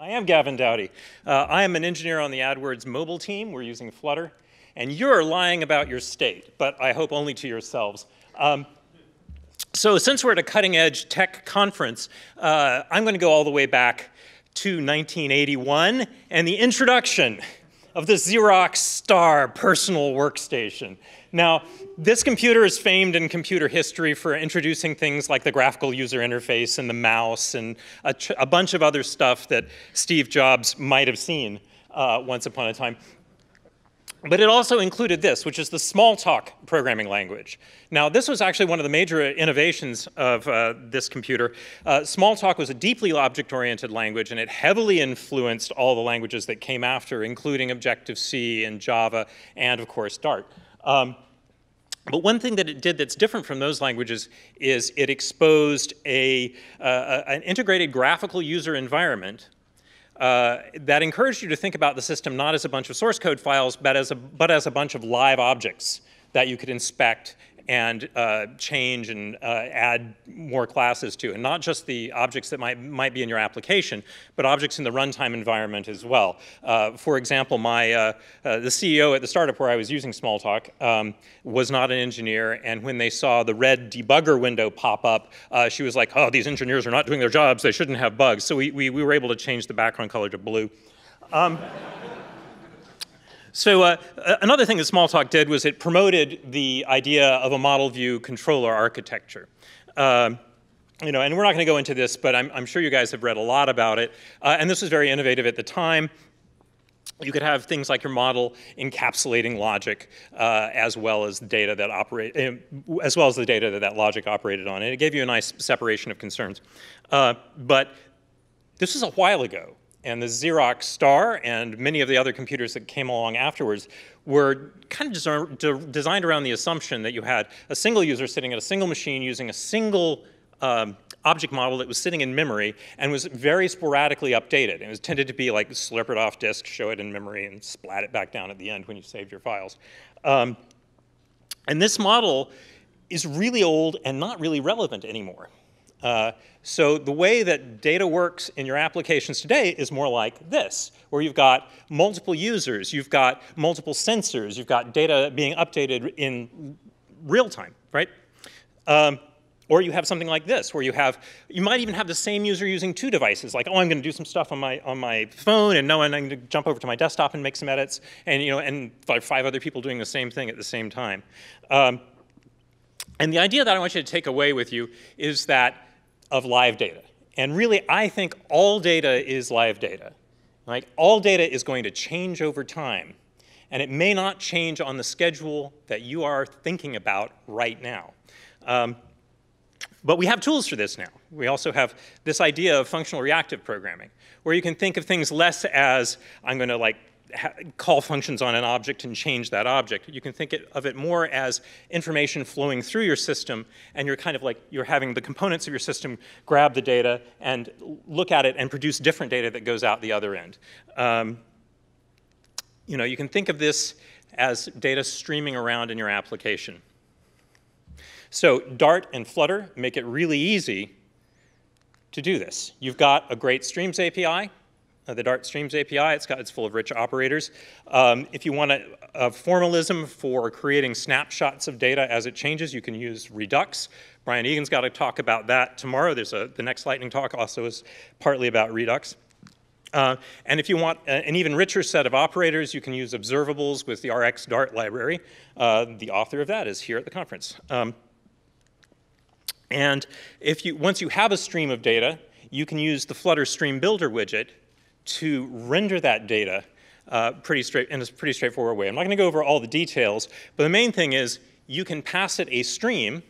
I am Gavin Doughtie. Uh, I am an engineer on the AdWords mobile team. We're using Flutter. And you're lying about your state, but I hope only to yourselves. Um, so since we're at a cutting edge tech conference, uh, I'm going to go all the way back to 1981 and the introduction of the Xerox Star personal workstation. Now, this computer is famed in computer history for introducing things like the graphical user interface and the mouse and a, a bunch of other stuff that Steve Jobs might have seen uh, once upon a time. But it also included this, which is the Smalltalk programming language. Now, this was actually one of the major innovations of uh, this computer. Uh, Smalltalk was a deeply object-oriented language, and it heavily influenced all the languages that came after, including Objective-C and Java, and of course, Dart. Um, but one thing that it did that's different from those languages is it exposed a, uh, an integrated graphical user environment uh, that encouraged you to think about the system not as a bunch of source code files, but as a, but as a bunch of live objects that you could inspect and uh, change and uh, add more classes to, and not just the objects that might, might be in your application, but objects in the runtime environment as well. Uh, for example, my, uh, uh, the CEO at the startup where I was using Smalltalk um, was not an engineer, and when they saw the red debugger window pop up, uh, she was like, oh, these engineers are not doing their jobs, they shouldn't have bugs. So we, we, we were able to change the background color to blue. Um, so uh, another thing that Smalltalk did was it promoted the idea of a model view controller architecture. Uh, you know, and we're not going to go into this, but I'm, I'm, sure you guys have read a lot about it. Uh, and this was very innovative at the time. You could have things like your model encapsulating logic uh, as well as data that operate, uh, as well as the data that that logic operated on. And it gave you a nice separation of concerns. Uh, but this was a while ago. And the Xerox Star and many of the other computers that came along afterwards were kind of designed around the assumption that you had a single user sitting at a single machine using a single um, object model that was sitting in memory and was very sporadically updated. It was tended to be like slurp it off disk, show it in memory, and splat it back down at the end when you saved your files. Um, and this model is really old and not really relevant anymore. Uh, so the way that data works in your applications today is more like this, where you've got multiple users, you've got multiple sensors, you've got data being updated in real time, right? Um, or you have something like this, where you have, you might even have the same user using two devices, like, oh, I'm gonna do some stuff on my, on my phone, and no, I'm gonna jump over to my desktop and make some edits, and, you know, and five other people doing the same thing at the same time. Um, and the idea that I want you to take away with you is that of live data. And really, I think all data is live data. Right? All data is going to change over time. And it may not change on the schedule that you are thinking about right now. Um, but we have tools for this now. We also have this idea of functional reactive programming, where you can think of things less as I'm going to like call functions on an object and change that object. You can think of it more as information flowing through your system, and you're kind of like you're having the components of your system grab the data and look at it and produce different data that goes out the other end. Um, you know, you can think of this as data streaming around in your application. So Dart and Flutter make it really easy to do this. You've got a great Streams API the Dart Streams API. It's got it's full of rich operators. Um, if you want a, a, formalism for creating snapshots of data as it changes, you can use Redux. Brian Egan's got to talk about that tomorrow. There's a the next lightning talk also is partly about Redux. Uh, and if you want an even richer set of operators, you can use observables with the RX Dart library. Uh, the author of that is here at the conference. Um, and if you, once you have a stream of data, you can use the Flutter Stream Builder widget to render that data uh, pretty straight, in a pretty straightforward way. I'm not going to go over all the details, but the main thing is you can pass it a stream,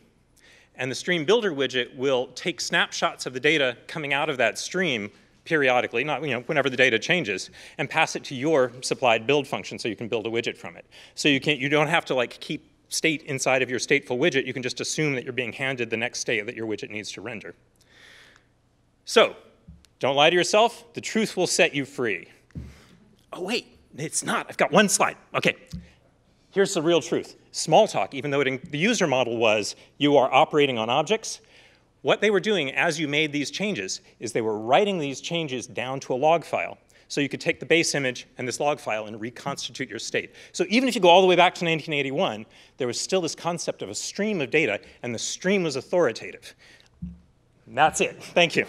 and the Stream Builder widget will take snapshots of the data coming out of that stream periodically, not you know, whenever the data changes, and pass it to your supplied build function so you can build a widget from it. So you, can, you don't have to like keep state inside of your stateful widget. You can just assume that you're being handed the next state that your widget needs to render. So don't lie to yourself. The truth will set you free. Oh, wait, it's not. I've got one slide. Okay. Here's the real truth. Smalltalk, even though it, the user model was you are operating on objects, what they were doing as you made these changes is they were writing these changes down to a log file. So you could take the base image and this log file and reconstitute your state. So even if you go all the way back to 1981, there was still this concept of a stream of data, and the stream was authoritative. And that's it. Thank you.